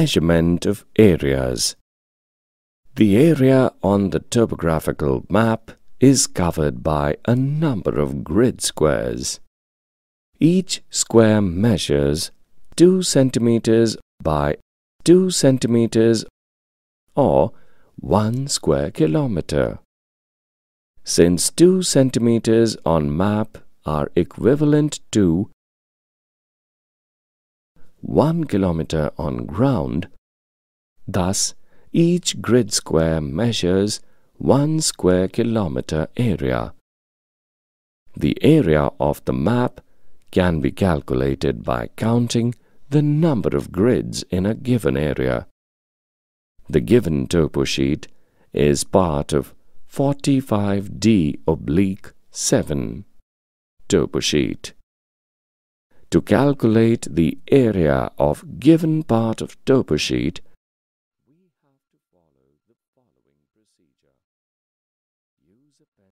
Measurement of areas. The area on the topographical map is covered by a number of grid squares. Each square measures 2 centimeters by 2 centimeters or 1 square kilometer. Since 2 centimeters on map are equivalent to 1 kilometer on ground, thus each grid square measures 1 square kilometer area. The area of the map can be calculated by counting the number of grids in a given area. The given topo sheet is part of 45D oblique 7 topo sheet. To calculate the area of given part of topo sheet, we have to follow the following procedure. Use a pen